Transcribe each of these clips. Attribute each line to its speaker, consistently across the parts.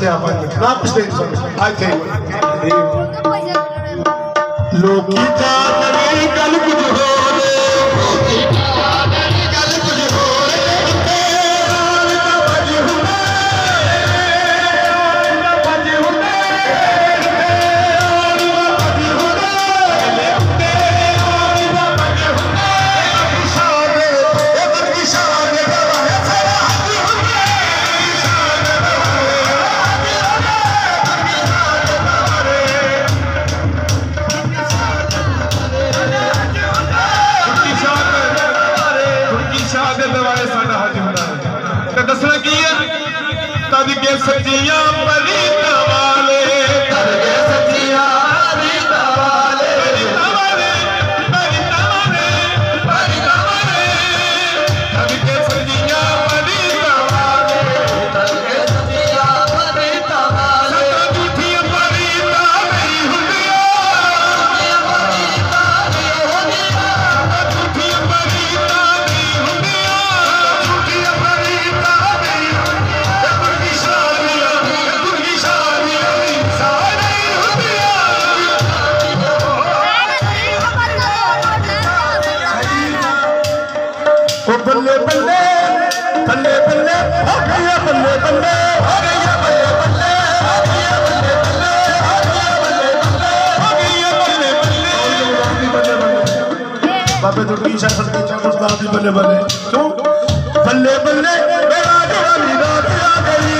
Speaker 1: से वापस ਦੇ ਦਿਵਾਲੇ ਸਾਡਾ ਹੱਜ ਹੁੰਦਾ ਹੈ ਤੇ
Speaker 2: ਦੱਸਣਾ ਕੀ ਹੈ
Speaker 1: ਤਦ ਕੇ ਸੱਚੀਆਂ ਪਰੀ ओ बल्ले बल्ले बल्ले बल्ले आ गया बल्ले बल्ले आ गया बल्ले बल्ले आ गया बल्ले बल्ले आ गया बल्ले बल्ले आ गया बल्ले बल्ले। बाबे तो की शासन की चौकस दादी बल्ले बल्ले। क्यों? बल्ले बल्ले, मेरा जवानी रात आ गई।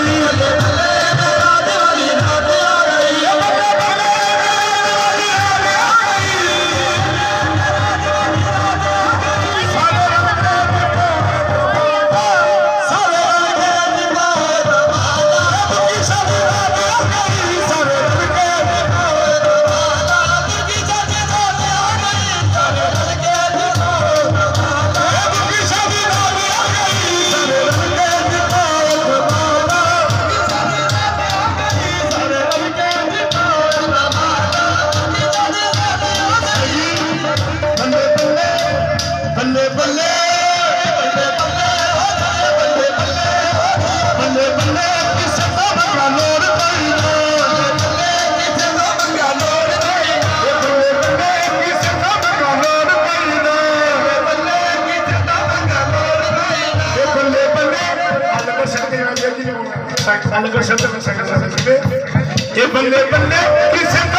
Speaker 1: बंदे बंदे किसे